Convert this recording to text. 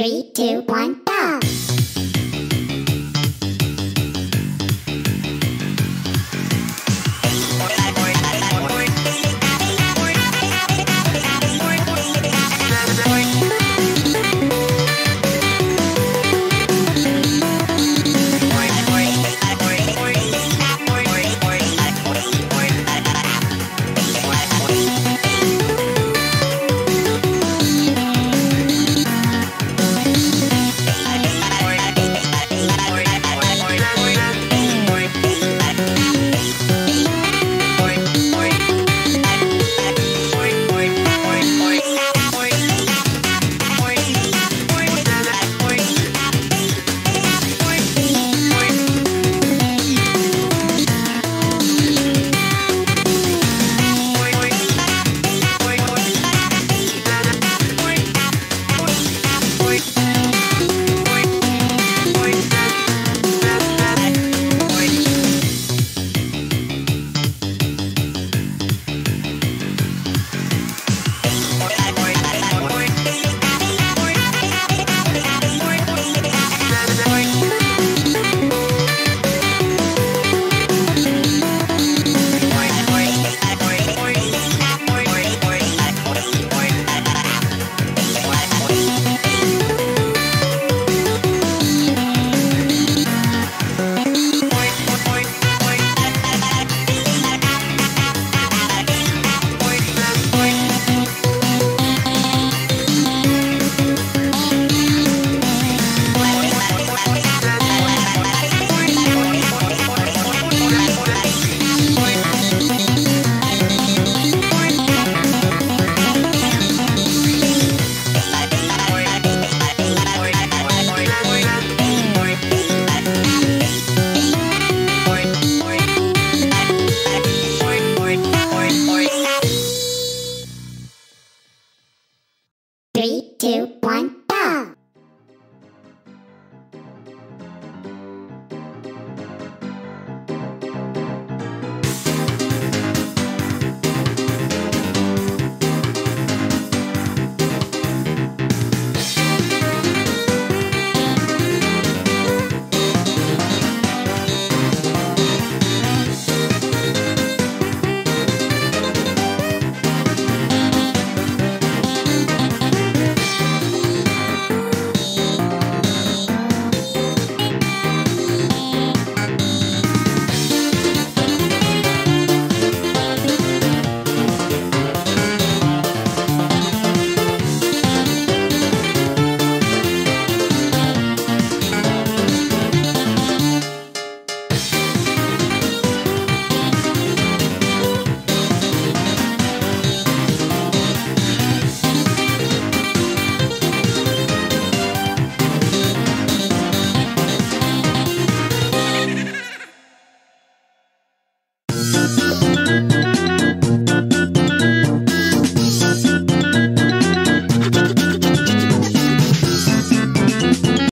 Three, two, one, Three, two, one.